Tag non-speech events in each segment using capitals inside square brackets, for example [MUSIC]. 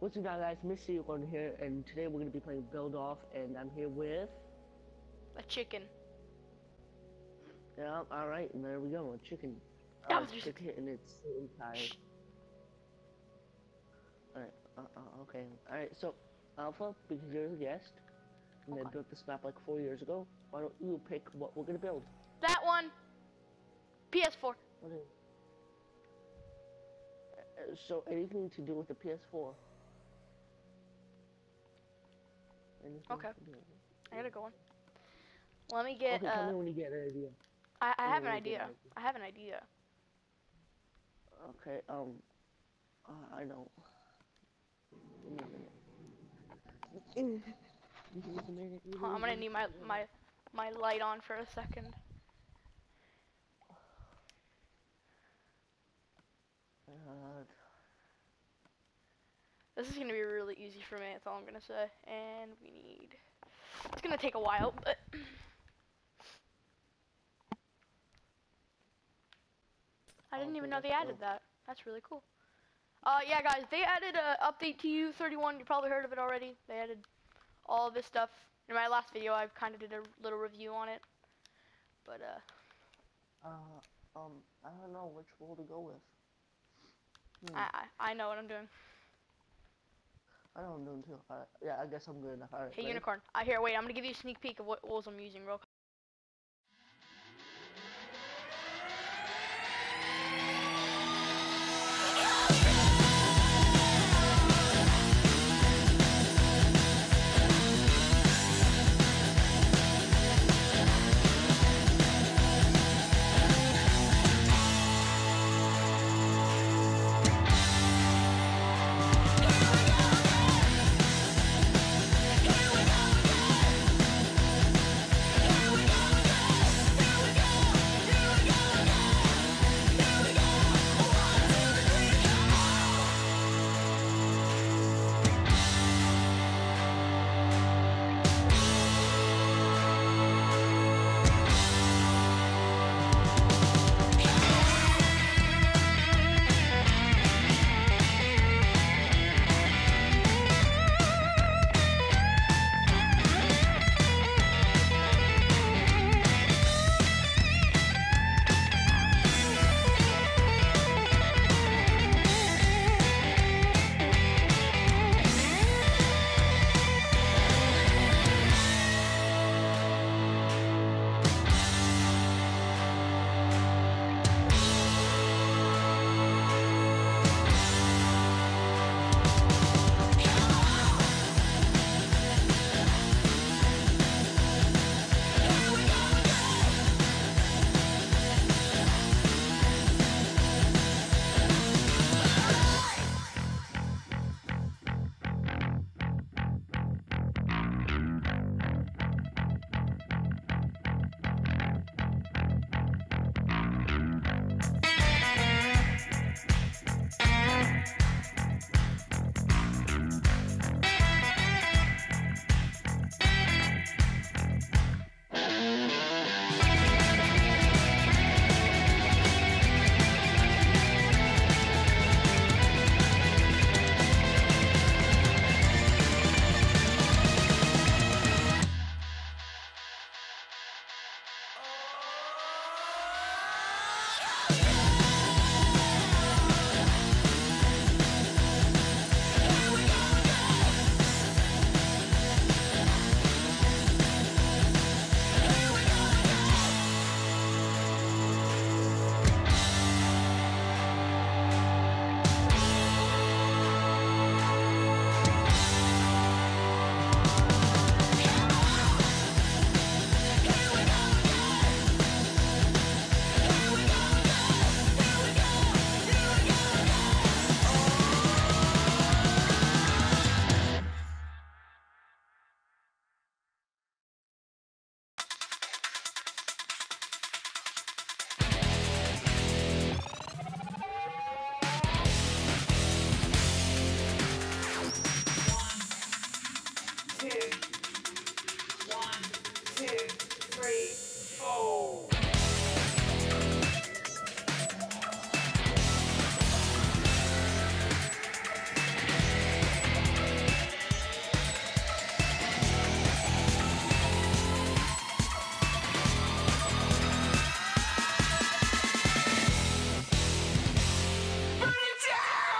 What's up guys, Missy Unicorn here, and today we're gonna be playing Build Off, and I'm here with... A chicken. Yeah, alright, and there we go, a chicken. That Uh, was just- chicken and it's inside. Alright, uh, uh, okay. Alright, so, Alpha, because you're the guest, and I Okay. built this map like four years ago, why don't you pick what we're gonna build? That one. PS4. What is... Uh, so, anything to do with the PS4? Okay. to do with it? I gotta go on. Let me get. Okay, Uh, when you get an idea. I, I have an when you get idea. an idea. I have an idea. Okay, um, uh, I know. Give me a minute. Give me a minute, give me Hold on, I'm gonna need my my my light on for a second. Uh, This is gonna be really easy for me. That's all I'm gonna say. And we need. It's gonna take a while, but. I didn't even know they added that. That's really cool. Uh, yeah, guys, they added a update to U31. You probably heard of it already. They added all this stuff. In my last video, I kind of did a little review on it. But uh, uh, um, I don't know which role to go with. Hmm, I, I I know what I'm doing. I don't know too. Uh, yeah, I guess I'm good enough. Alright, Hey, ready? Unicorn. I hear. Wait, I'm gonna give you a sneak peek of what rules I'm using real quick.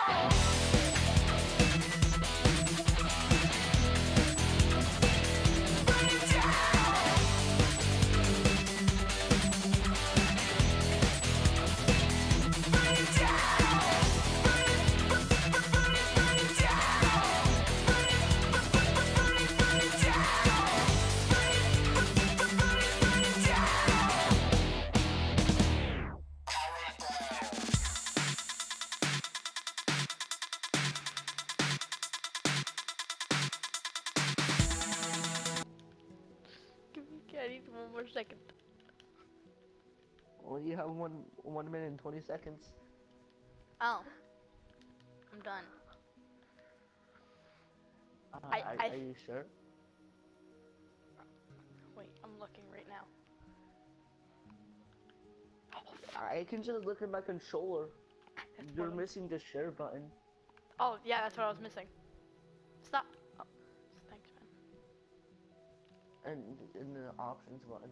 Bye. Second. Well, you have one one minute and twenty seconds. Oh. I'm done. Uh, I- are, I- are you sure? Wait, I'm looking right now. I can just look at my controller. [LAUGHS] You're missing the share button. Oh, yeah, that's what I was missing. Stop. And in the options button.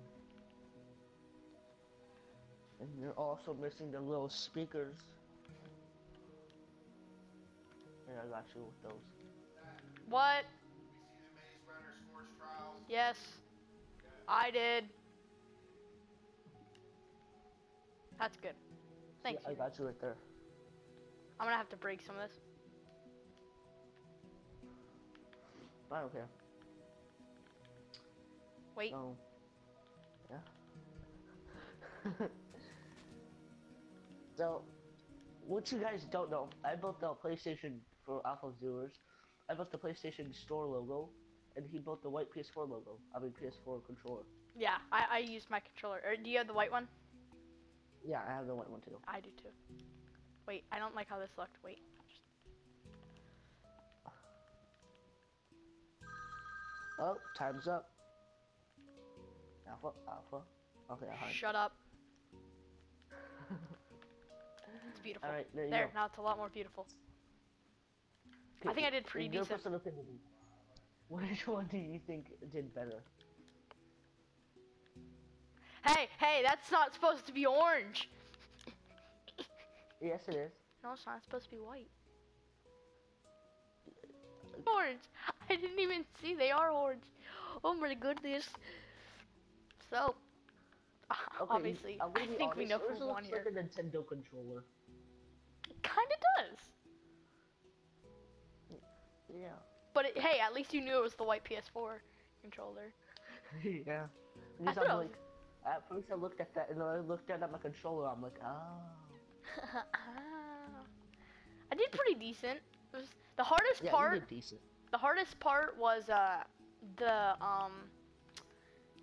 And you're also missing the little speakers. And I got you with those. What? Yes. I did. That's good. Thank Yeah, you. I got you right there. I'm gonna have to break some of this. I don't care. Wait. So, yeah. [LAUGHS] so, what you guys don't know, I built the PlayStation for Alpha viewers. I built the PlayStation Store logo, and he built the white PS4 logo. I mean PS4 controller. Yeah, I, I used my controller. Or do you have the white one? Yeah, I have the white one too. I do too. Wait, I don't like how this looked. Wait. Oh, time's up. Alpha, Alpha. Okay, hi. Shut up. [LAUGHS] It's beautiful. Right, there there, now it's a lot more beautiful. I think I did pretty decent. [LAUGHS] which one do you think did better? Hey, hey, that's not supposed to be orange. Yes, it is. No, it's not. It's supposed to be white. Orange. I didn't even see they are orange. Oh my goodness. So, [LAUGHS] Okay, obviously, I think we know honest, who won here. like a Nintendo controller. It Kind of does. Yeah. But it, hey, at least you knew it was the white PS4 controller. [LAUGHS] yeah. I I'm was- like, at first I looked at that, and then I looked down at my controller. I'm like, oh. [LAUGHS] I did pretty decent. It was the hardest Yeah, part. you did decent. The hardest part was uh the um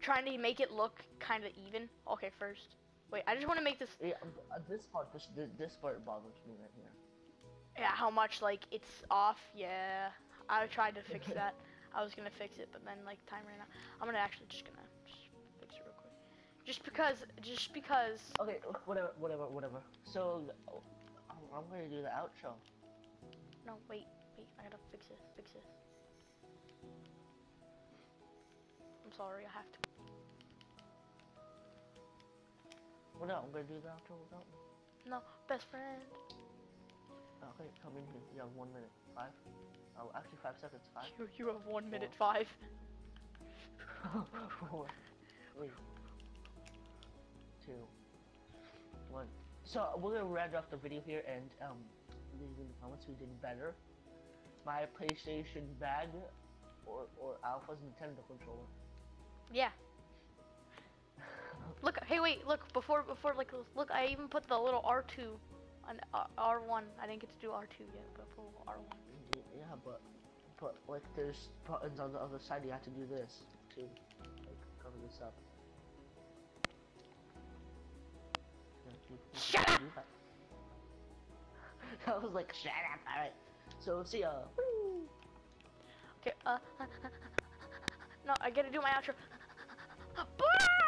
trying to make it look kind of even. Okay, first. Wait, I just want to make this Yeah, uh, this part, this this, part bothers me right here. yeah, how much like it's off. Yeah. I tried to fix [LAUGHS] that. I was going to fix it, but then like time ran out. I'm going to actually just to just fix it real quick. Just because just because Okay, whatever, whatever, whatever. So, oh, I'm gonna do the outro. No, wait, wait, I gotta fix this, fix this. I'm sorry, I have to. What no, I'm gonna do the outro without me. No, best friend. Okay, come in here. You have one minute. Five. Oh, actually, five seconds. Five. You, you have one minute five. [LAUGHS] Four, three, two, one. So we're gonna round off the video here and um, leave in the comments who did better. My PlayStation bag or or Alpha's Nintendo controller. Yeah. Look, hey, wait, look, before, before, like, look, I even put the little R2 on uh, R1. I didn't get to do R2 yet, but for R1. Yeah, but but like there's buttons on the other side. You have to do this to like cover this up. Yeah, you- you Shut up! [LAUGHS] I was like, shut up. All right. So see ya. Okay, uh, [LAUGHS] no, I gotta do my outro. Porra!